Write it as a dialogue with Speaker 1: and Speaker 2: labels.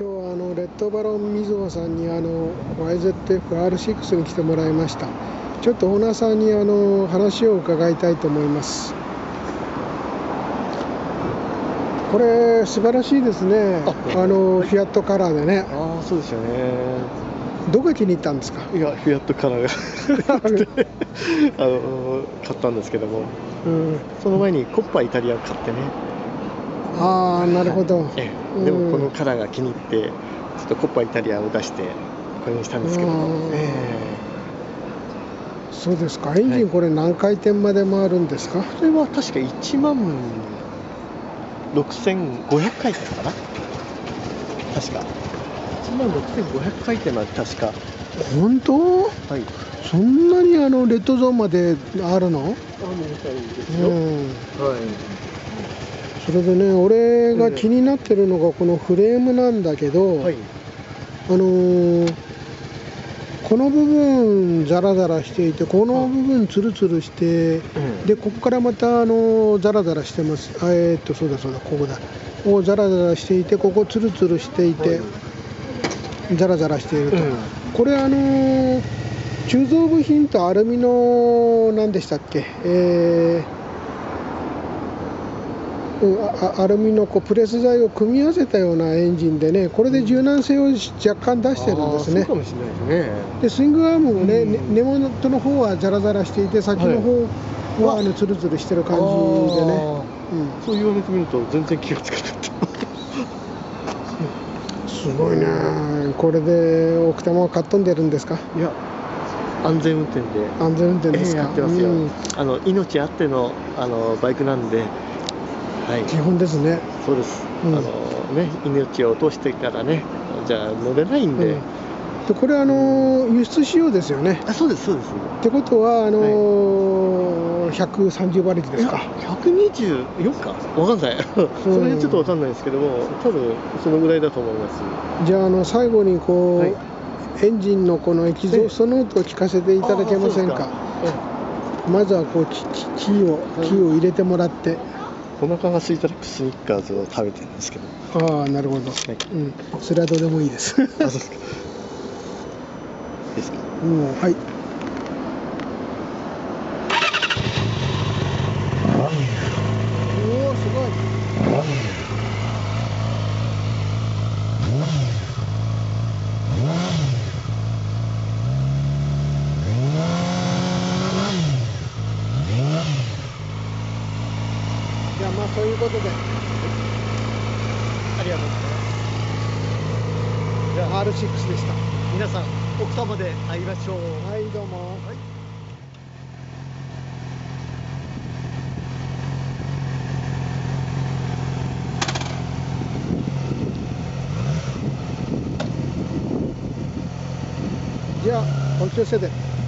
Speaker 1: 日はあのレッドバロンみずほさんにあの YZF-R6 に来てもらいました。ちょっとオーナーさんにあの話を伺いたいと思います。これ素晴らしいですね。
Speaker 2: あ
Speaker 1: あのフィアットカラーでね。
Speaker 2: ああそうですよね。
Speaker 1: どこが気に入ったんですか？
Speaker 2: いやフィアットカラーが。あの買ったんですけども。
Speaker 1: うん、
Speaker 2: その前にコッパイタリアを買ってね
Speaker 1: ああなるほど、
Speaker 2: ええ。で
Speaker 1: うん。
Speaker 2: もこのカラーが気に入ってちょっとコッパイタリアを出してこれにしたんですけども。
Speaker 1: うん
Speaker 2: え
Speaker 1: そうですか。エンジンこれ何回転まで回るんですか、
Speaker 2: えこれは確か1万6500回転かな。確か。1万6500回転まで確か。
Speaker 1: 本当？
Speaker 2: はい。
Speaker 1: そんなにあのレッドゾーンまであるの、
Speaker 2: あるみたいですよ、
Speaker 1: うん、
Speaker 2: はい
Speaker 1: それでね俺が気になってるのがこのフレームなんだけど、
Speaker 2: はい。
Speaker 1: あのーこの部分ザラザラしていてこの部分ツルツルして
Speaker 2: うん。
Speaker 1: でここからまたあのザラザラしてます。あえーっとそうだそうだここだ。こうザラザラしていてここツルツルしていて、ザラザラしていると、
Speaker 2: うん。
Speaker 1: これあのー鋳造部品とアルミの何でしたっけ？えーアルミのこうプレス材を組み合わせたようなエンジンでねこれで柔軟性を若干出してるんですね。
Speaker 2: うかもしれないですね。
Speaker 1: でスイングアームもね、
Speaker 2: うん。
Speaker 1: ね根元の方はザラザラしていて先の方は、あのツルツルしてる感じでね、うん、
Speaker 2: そう言われてみると全然気がつかなかった。
Speaker 1: すごいね。これで奥多摩をかっ飛んでるんですか？
Speaker 2: いや安全運転で。
Speaker 1: 安全運転ですか、
Speaker 2: ええやってますよ、
Speaker 1: うん。
Speaker 2: あの命あってのあのバイクなんで、はい、
Speaker 1: 基本ですね。
Speaker 2: そうです、
Speaker 1: うん。
Speaker 2: あのね、命を落としてからね、じゃあ乗れないんで、
Speaker 1: うん。でこれあの輸出仕様ですよね。
Speaker 2: あそうです、そうです、
Speaker 1: ってことはあのー130馬力ですか。
Speaker 2: 124か、わかんない、その辺ちょっとわかんないですけども、多分そのぐらいだと思います。
Speaker 1: じゃああの最後にこう、
Speaker 2: はい。
Speaker 1: エンジンのこのエキゾーストノートを聞かせていただけませんか。まずはこうキキキーをキーを入れてもらって。
Speaker 2: えお腹が空いたらスニッカーズを食べてるんですけど、
Speaker 1: ああなるほど、
Speaker 2: い。
Speaker 1: うん、それはどうでもいいです。
Speaker 2: あそうですか。ですか？
Speaker 1: もうはいおおすごいじゃあまあそういうことで。
Speaker 2: ありがとうございます。じゃあ
Speaker 1: R6 でした。
Speaker 2: 皆さん奥多摩で会いましょう。
Speaker 1: はいどうも、じゃあお気をつけて